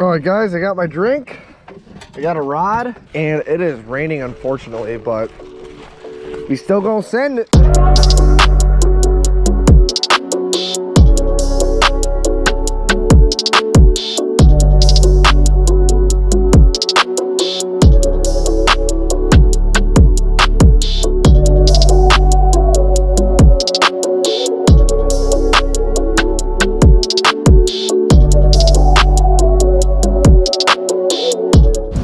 All right, guys, I got my drink. I got a rod, and it is raining, unfortunately, but we still gonna send it.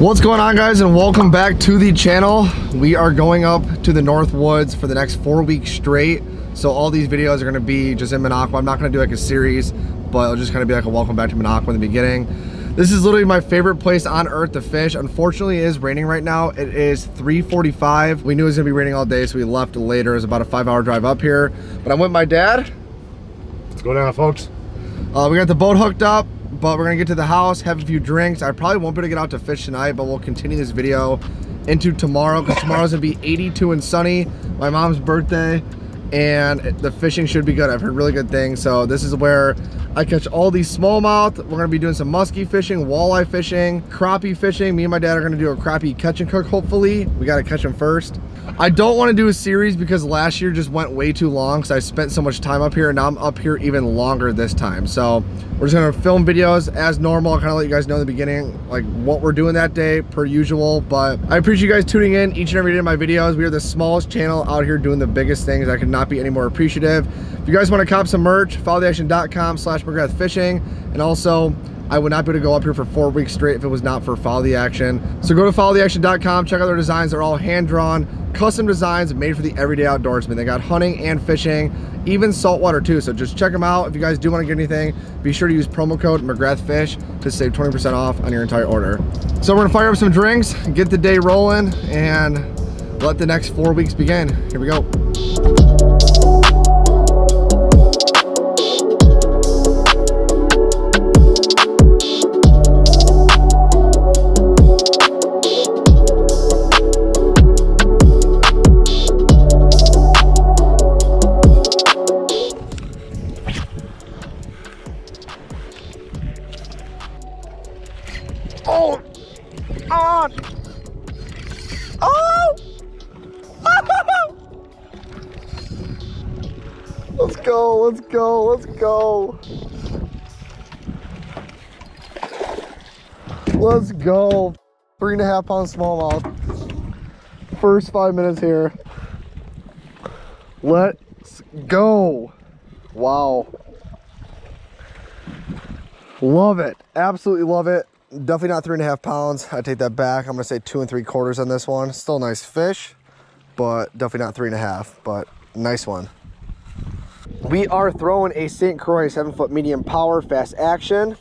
What's going on guys and welcome back to the channel. We are going up to the North Woods for the next four weeks straight. So all these videos are gonna be just in Minocqua. I'm not gonna do like a series, but it'll just kind of be like a welcome back to Minocqua in the beginning. This is literally my favorite place on earth to fish. Unfortunately, it is raining right now. It is 3.45. We knew it was gonna be raining all day, so we left later. It was about a five hour drive up here. But I'm with my dad. Let's go down, folks. Uh, we got the boat hooked up, but we're gonna get to the house, have a few drinks. I probably won't be able to get out to fish tonight, but we'll continue this video into tomorrow because tomorrow's gonna be 82 and sunny. My mom's birthday, and the fishing should be good. I've heard really good things. So this is where I catch all these smallmouth. We're gonna be doing some muskie fishing, walleye fishing, crappie fishing. Me and my dad are gonna do a crappie catch and cook. Hopefully, we gotta catch them first. I don't want to do a series because last year just went way too long because I spent so much time up here and now I'm up here even longer this time. So we're just gonna film videos as normal. I'll kind of let you guys know in the beginning like what we're doing that day per usual. But I appreciate you guys tuning in each and every day of my videos. We are the smallest channel out here doing the biggest things. I could not be any more appreciative. If you guys want to cop some merch, followtheaction.com slash Fishing. And also I would not be able to go up here for four weeks straight if it was not for Follow the Action. So go to followtheaction.com, check out their designs. They're all hand-drawn, custom designs made for the everyday outdoorsman. They got hunting and fishing, even saltwater too. So just check them out. If you guys do want to get anything, be sure to use promo code McGrathFish to save 20% off on your entire order. So we're gonna fire up some drinks, get the day rolling, and let the next four weeks begin. Here we go. Three and a half pound smallmouth. First five minutes here. Let's go. Wow. Love it. Absolutely love it. Definitely not three and a half pounds. I take that back. I'm gonna say two and three quarters on this one. Still nice fish, but definitely not three and a half, but nice one. We are throwing a St. Croix seven foot medium power fast action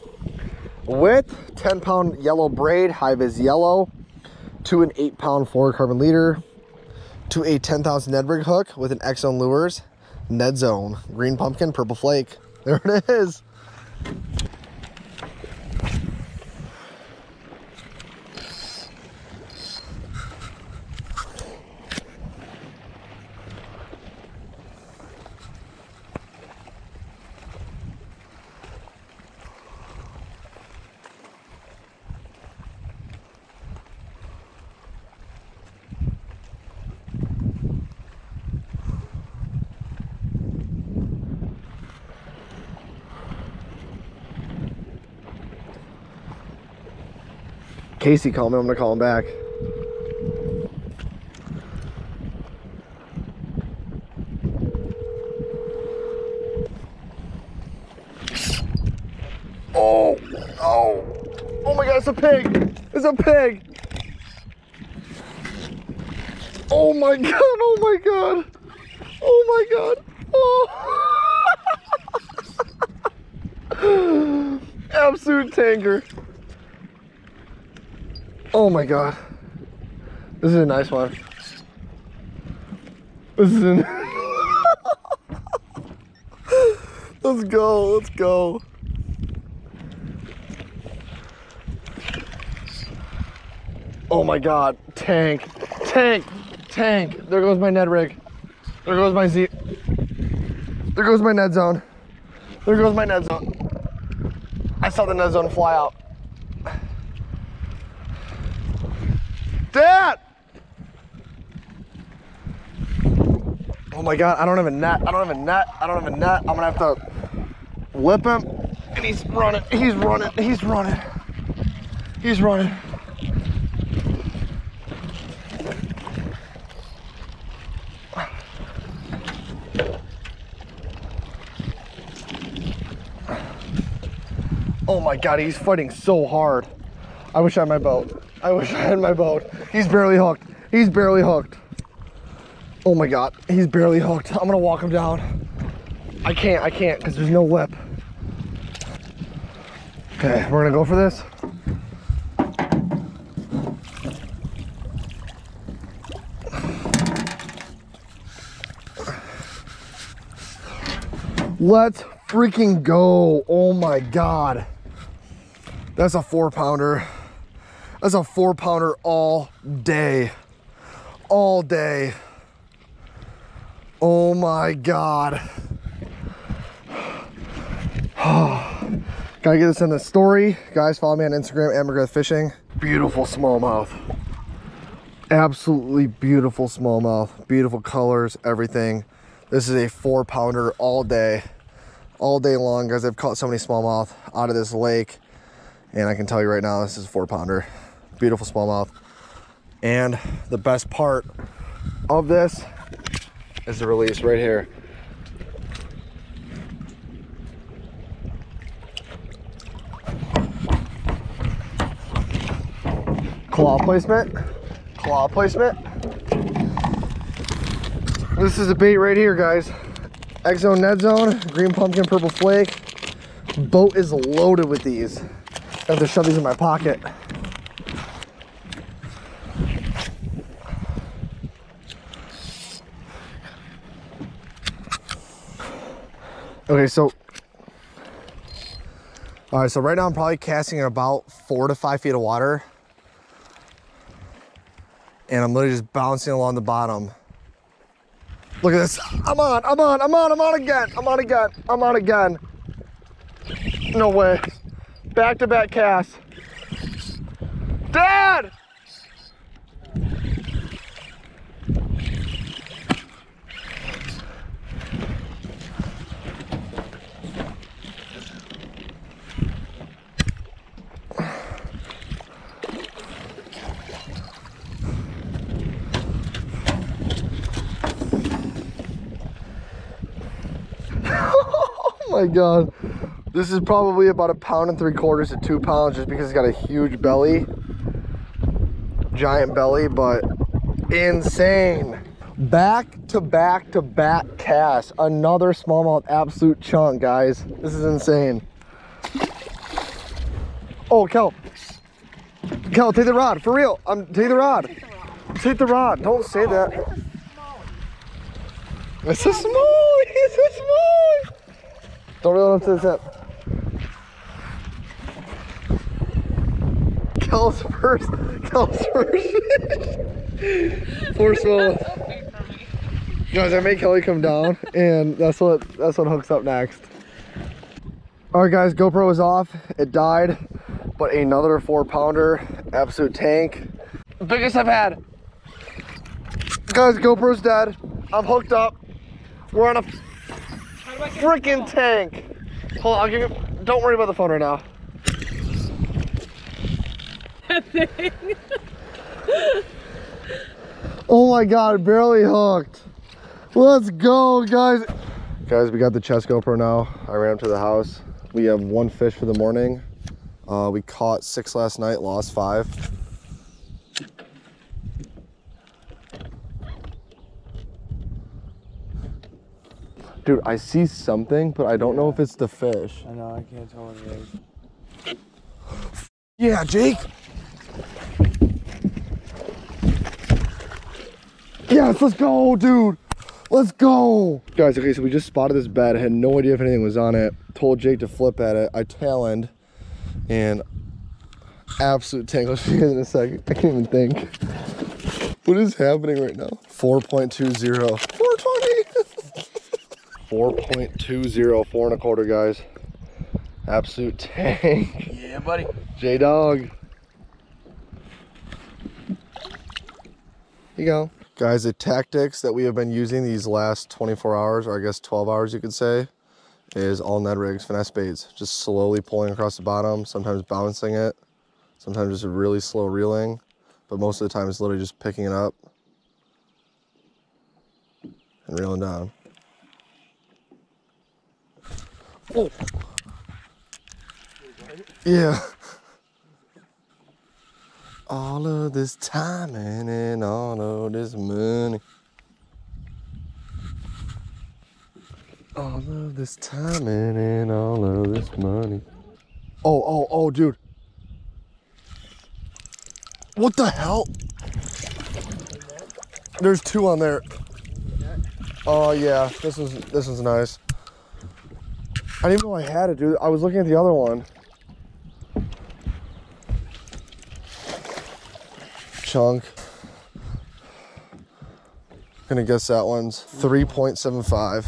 with 10 pound yellow braid, high vis yellow, to an eight pound fluorocarbon leader, to a 10,000 Ned rig hook with an X-Zone lures, Ned Zone, green pumpkin, purple flake. There it is. Casey called me. I'm gonna call him back. Oh, oh, oh my God! It's a pig! It's a pig! Oh my God! Oh my God! Oh my God! Oh! Absolute tanker. Oh my god. This is a nice one. This is Let's go, let's go. Oh my god, tank, tank, tank. There goes my Ned rig. There goes my Z. There goes my Ned zone. There goes my Ned zone. I saw the Ned zone fly out. Dad! Oh my God, I don't have a net. I don't have a net. I don't have a net. I'm gonna have to whip him. And he's running, he's running, he's running. He's running. Oh my God, he's fighting so hard. I wish I had my boat. I wish I had my boat. He's barely hooked. He's barely hooked. Oh my God, he's barely hooked. I'm gonna walk him down. I can't, I can't, because there's no whip. Okay, we're gonna go for this. Let's freaking go. Oh my God. That's a four pounder. That's a four pounder all day. All day. Oh my God. Gotta get this in the story. Guys, follow me on Instagram, at Fishing. Beautiful smallmouth. Absolutely beautiful smallmouth. Beautiful colors, everything. This is a four pounder all day. All day long, guys. I've caught so many smallmouth out of this lake. And I can tell you right now, this is a four pounder. Beautiful smallmouth. And the best part of this is the release right here. Claw placement. Claw placement. This is a bait right here, guys. X Zone, Ned Zone, Green Pumpkin, Purple Flake. Boat is loaded with these. I have to shove these in my pocket. Okay, so all right, so right now I'm probably casting in about four to five feet of water. And I'm literally just bouncing along the bottom. Look at this. I'm on, I'm on, I'm on, I'm on again. I'm on again. I'm on again. No way. Back to back cast. Dad! oh my god. This is probably about a pound and three quarters to two pounds just because it's got a huge belly. Giant belly, but insane. Back to back to back cast. Another smallmouth absolute chunk, guys. This is insane. Oh, Kel. Kel, take the rod. For real. I'm take the rod. Take the rod. Don't say that. Oh, it's a small. It's a small. Don't up to the tip. Kel's first. Kel's first. Poor small. Guys, I made Kelly come down, and that's what that's what hooks up next. All right, guys, GoPro is off. It died, but another four pounder, absolute tank. Biggest I've had. Guys, GoPro's dead. I'm hooked up. We're on a freaking tank. Hold on, I'll give you. Don't worry about the phone right now. oh my god, barely hooked. Let's go, guys. Guys, we got the chest GoPro now. I ran up to the house. We have one fish for the morning. Uh, we caught six last night, lost five. Dude, I see something, but I don't know if it's the fish. I know, I can't tell what it is. Yeah, Jake. Yes, let's go, dude. Let's go. Guys, okay, so we just spotted this bed. I had no idea if anything was on it. Told Jake to flip at it. I taloned and absolute tank. I'll show in a second. I can't even think. What is happening right now? 4.20. 420. 4.20, four and a quarter, guys. Absolute tank. Yeah, buddy. J Dog. you go. Guys, the tactics that we have been using these last 24 hours, or I guess 12 hours you could say, is all Ned rigs, finesse baits. Just slowly pulling across the bottom, sometimes bouncing it, sometimes just a really slow reeling, but most of the time it's literally just picking it up and reeling down. Oh. Yeah. All of this timing and all of this money. All of this timing and all of this money. Oh, oh, oh, dude. What the hell? There's two on there. Oh yeah, this is this is nice. I didn't know I had it, dude. I was looking at the other one. Chunk. I'm Gonna guess that one's 3.75.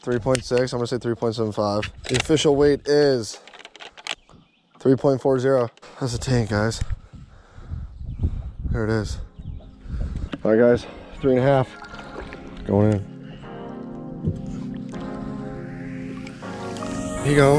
3.6, I'm gonna say 3.75. The official weight is 3.40. That's a tank, guys. There it is. All right, guys, three and a half. Going in. Here you go.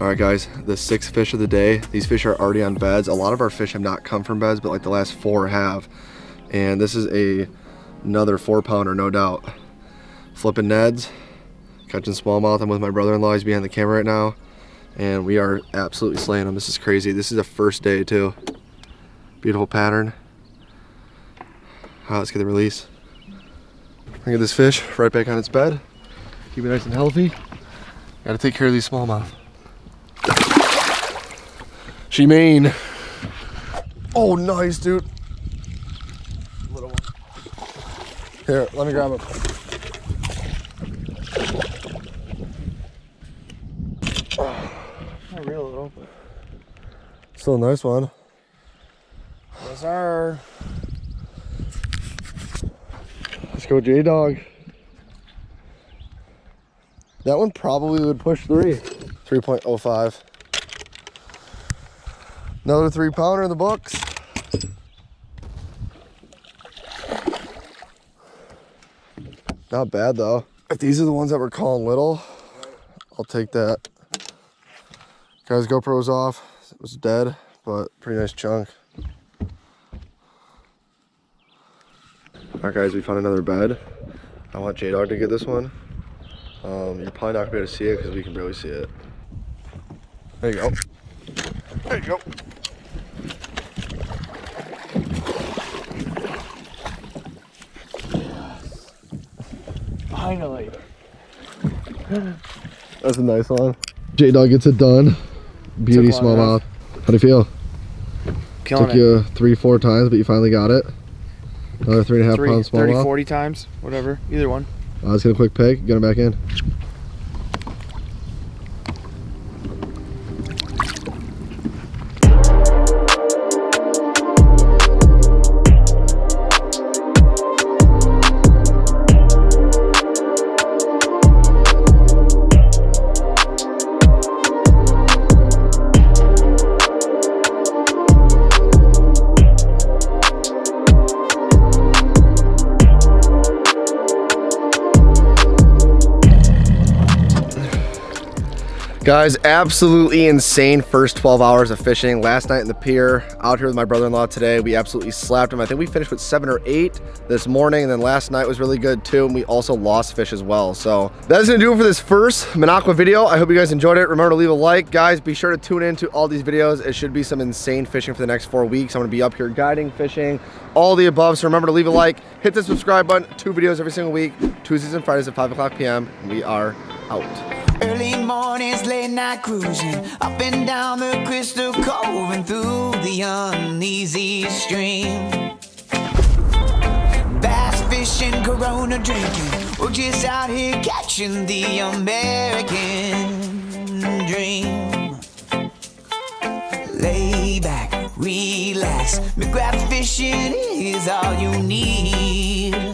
All right, guys, the sixth fish of the day. These fish are already on beds. A lot of our fish have not come from beds, but like the last four have. And this is a another four pounder, no doubt. Flipping Neds, catching smallmouth. I'm with my brother-in-law. He's behind the camera right now. And we are absolutely slaying them. This is crazy. This is the first day too. Beautiful pattern. Ah, let's get the release. Look at this fish right back on its bed. Keep it nice and healthy. Gotta take care of these smallmouth. She mean. Oh, nice, dude. Little one. Here, let me grab him. Not real little, but Still a nice one. yes, sir. Let's go J Dog. That one probably would push three. 3.05. Another three pounder in the books. Not bad though. If these are the ones that we're calling little, I'll take that. Guys, GoPro's off. It was dead, but pretty nice chunk. Alright guys, we found another bed. I want J-Dog to get this one. Um, you're probably not gonna be able to see it because we can barely see it. There you go. There you go. Finally. That's a nice one. J-Dog gets it done. Beauty Took long smallmouth. How do you feel? Killing Took it. you three, four times, but you finally got it. Another three and a half Three, pound 30, smallmouth. 40 times, whatever. Either one. Uh, let's get a quick peg. Get him back in. Guys, absolutely insane first 12 hours of fishing. Last night in the pier, out here with my brother-in-law today. We absolutely slapped him. I think we finished with seven or eight this morning, and then last night was really good too, and we also lost fish as well. So that is gonna do it for this first Minocqua video. I hope you guys enjoyed it. Remember to leave a like. Guys, be sure to tune in to all these videos. It should be some insane fishing for the next four weeks. I'm gonna be up here guiding, fishing, all the above. So remember to leave a like, hit the subscribe button, two videos every single week, Tuesdays and Fridays at five o'clock PM. We are out. Early mornings, late night cruising up and down the crystal cove and through the uneasy stream. Bass fishing, Corona drinking, we're just out here catching the American dream. Lay back, relax. McGrath fishing is all you need.